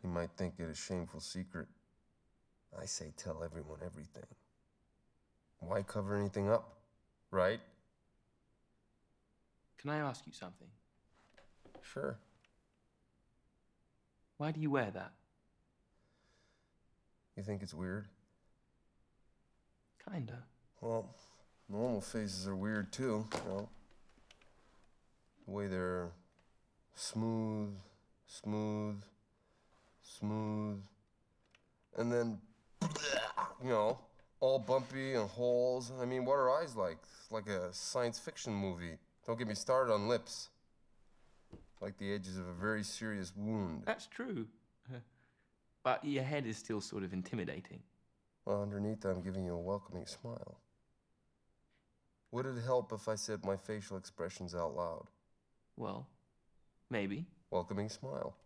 He might think it a shameful secret. I say tell everyone everything. Why cover anything up? Right? Can I ask you something? Sure. Why do you wear that? You think it's weird? Kinda. Well, normal faces are weird too, you know. The way they're smooth, smooth, smooth, and then, you know, all bumpy and holes. I mean, what are eyes like? It's like a science fiction movie. Don't get me started on lips. Like the edges of a very serious wound. That's true. but your head is still sort of intimidating. Well, underneath, I'm giving you a welcoming smile. Would it help if I said my facial expressions out loud? Well, maybe. Welcoming smile.